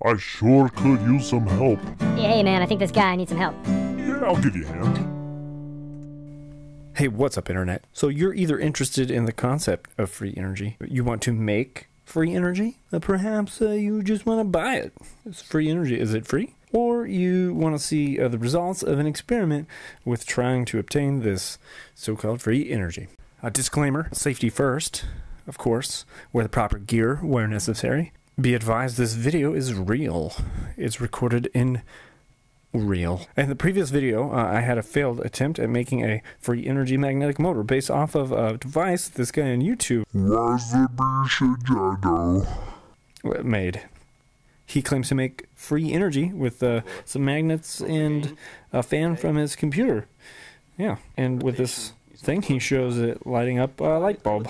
I sure could use some help. Hey man, I think this guy needs some help. Yeah, I'll give you a hand. Hey, what's up, Internet? So, you're either interested in the concept of free energy, you want to make free energy, or perhaps uh, you just want to buy it. It's free energy. Is it free? Or you want to see uh, the results of an experiment with trying to obtain this so called free energy. A disclaimer safety first, of course, wear the proper gear where necessary. Be advised this video is real. It's recorded in real. In the previous video, uh, I had a failed attempt at making a free energy magnetic motor based off of a device this guy on YouTube made. He claims to make free energy with uh, some magnets and a fan from his computer. Yeah, and with this thing, he shows it lighting up a light bulb.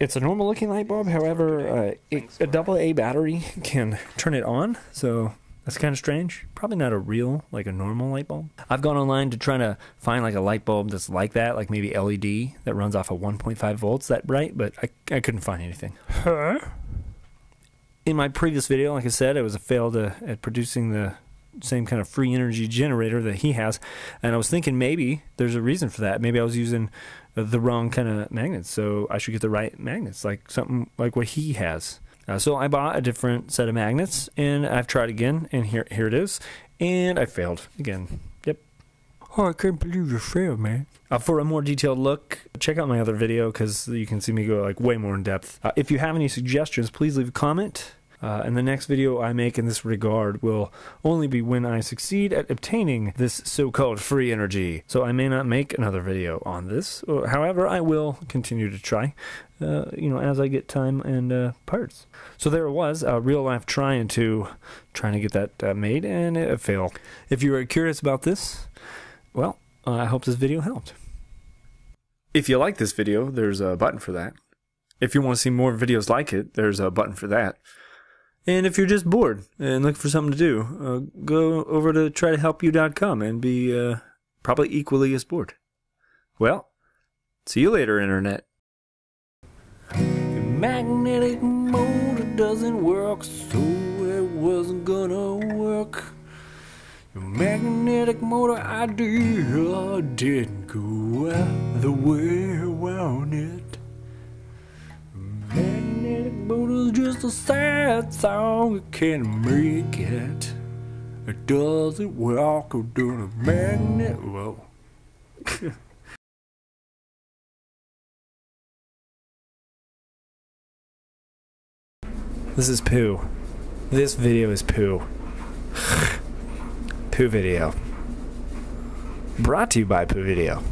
It's a normal looking light bulb, however, uh, it, a double A battery can turn it on, so that's kind of strange. Probably not a real, like a normal light bulb. I've gone online to try to find like a light bulb that's like that, like maybe LED that runs off of 1.5 volts that bright, but I, I couldn't find anything. Huh? In my previous video, like I said, I was a failed uh, at producing the same kind of free energy generator that he has, and I was thinking maybe there's a reason for that. Maybe I was using the wrong kind of magnets, so I should get the right magnets, like something like what he has. Uh, so I bought a different set of magnets, and I've tried again, and here here it is, and I failed again. Yep. Oh, I can't believe you failed, man. Uh, for a more detailed look, check out my other video because you can see me go like way more in depth. Uh, if you have any suggestions, please leave a comment. Uh, and the next video I make in this regard will only be when I succeed at obtaining this so-called free energy. So I may not make another video on this. Uh, However, I will continue to try, uh, you know, as I get time and uh, parts. So there it was, uh, real life trying to trying to get that uh, made, and it failed. If you are curious about this, well, I hope this video helped. If you like this video, there's a button for that. If you want to see more videos like it, there's a button for that. And if you're just bored and looking for something to do, uh, go over to trytohelpyou.com and be uh, probably equally as bored. Well, see you later, Internet. Magnetic motor doesn't work, so it wasn't gonna work. Your magnetic motor idea didn't go the way just a sad song, it can't make it. It doesn't work doing a magnet. Whoa. this is poo. This video is poo. poo video. Brought to you by Poo Video.